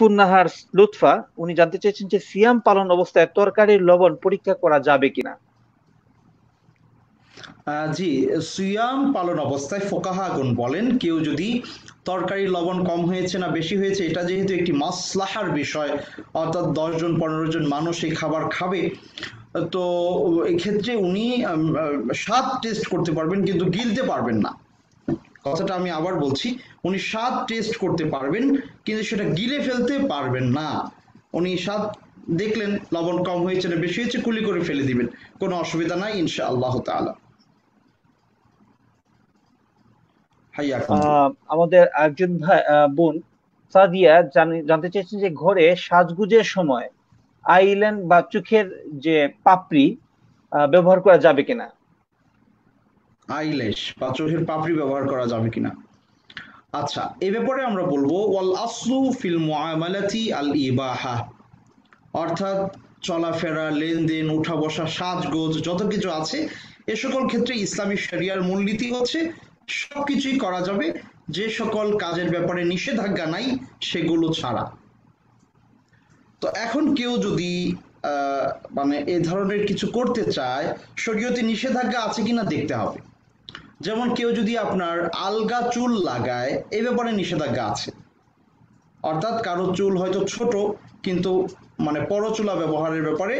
লুৎফুন নাহার লুৎফা, উনি জানতে চেয়েছেন যে সিয়াম পালন অবস্থায় তরকারির লবণ পরীক্ষা করা যাবে কিনা। জি, সুয়াম পালন অবস্থায় ফোকাহাগুন বলেন, কেউ যদি তরকারি লবণ কম হয়েছে না বেশি হয়েছে, এটা যেহেতু একটি মাসলাহার বিষয়, অর্থাৎ দশজন পনেরো জন মানুষ এই খাবার খাবে, তো এক্ষেত্রে উনি স্বাদ টেস্ট করতে পারবেন, কিন্তু গিলতে পারবেন না। কথাটা আমি আবার বলছি উনি স্বাদ টেস্ট করতে পারবেন কিন্তু সেটা গিলে ফেলতে পারবেন না। উনি স্বাদ দেখলেন লবণ কম হয়েছে না বেশি হয়েছে কুলি করে ফেলে দিবেন। কোনো অসুবিধা নাই ইনশা আল্লাহ তালা আমাদের একজন ভাই বোন সাদিয়া জানতে চেয়েছেন যে ঘরে সাজগুজের সময় আইল্যান্ড বা চোখের যে পাপড়ি ব্যবহার করা যাবে কিনা। আইলেশ বা চোখের পাপড়ি ব্যবহার করা যাবে কিনা? আচ্ছা এ ব্যাপারে আমরা বলব, ওয়াল আসলু ফিল মুআমালাতি আল ইবাহা। অর্থাৎ চলাফেরা, লেনদেন, উঠা বসা, সাজগোজ, যত কিছু আছে, এ সকল ক্ষেত্রে ইসলামী শরিয়ার মূলনীতি হচ্ছে, সবকিছুই করা যাবে, যে সকল কাজের ব্যাপারে নিষেধাজ্ঞা নাই, সেগুলো ছাড়া। তো এখন কেউ যদি মানে এ ধরনের কিছু করতে চায় শরীয়তে নিষেধাজ্ঞা আছে কিনা দেখতে হবে। যেমন কেউ যদি আপনার আলগা চুল লাগায় এই ব্যাপারে নিষেধাজ্ঞা আছে। অর্থাৎ কারও চুল হয়তো ছোট, কিন্তু মানে পরচুলা ব্যবহারের ব্যাপারে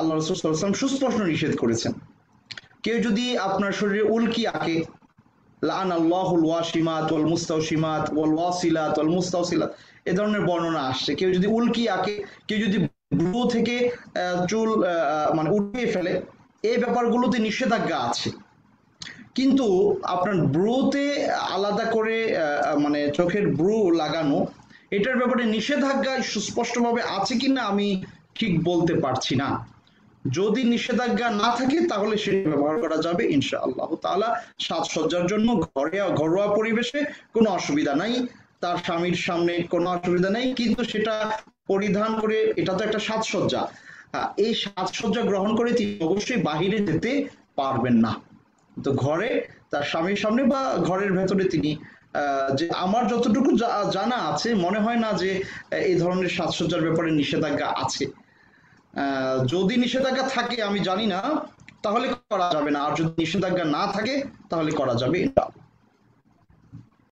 আল্লাহ রসুলাম সুস্পষ্ট নিষেধ করেছেন। কেউ যদি আপনার শরীরে উল্কি আঁকে লান আল্লাহুল ওয়াসিমাত ওয়াল মুস্তাউসিমাত ওয়াল ওয়াসিলাত ওয়াল মুস্তাউসিলাত এ ধরনের বর্ণনা আসছে। কেউ যদি উল্কি আঁকে, কেউ যদি ব্রু থেকে চুল মানে উঠিয়ে ফেলে এই ব্যাপারগুলোতে নিষেধাজ্ঞা আছে। কিন্তু আপনার ব্রুতে আলাদা করে মানে চোখের ব্রু লাগানো, এটার ব্যাপারে নিষেধাজ্ঞা সুস্পষ্টভাবে আছে কিনা আমি ঠিক বলতে পারছি না। যদি নিষেধাজ্ঞা না থাকে, তাহলে সেটা ব্যবহার করা যাবে ইনশা আল্লাহ তালা সাজসজ্জার জন্য ঘরে, ঘরোয়া পরিবেশে কোনো অসুবিধা নাই। তার স্বামীর সামনে কোনো অসুবিধা নেই, কিন্তু সেটা পরিধান করে, এটা তো একটা সাজসজ্জা। এই সাজসজ্জা গ্রহণ করে তিনি অবশ্যই বাহিরে যেতে পারবেন না। তো ঘরে, তার স্বামীর সামনে বা ঘরের ভেতরে তিনি যে আমার যতটুকু জানা আছে, মনে হয় না যে এই ধরনের সাজসজ্জার ব্যাপারে নিষেধাজ্ঞা আছে। যদি নিষেধাজ্ঞা থাকে, আমি জানি না, তাহলে করা যাবে না। আর যদি নিষেধাজ্ঞা না থাকে, তাহলে করা যাবে এটা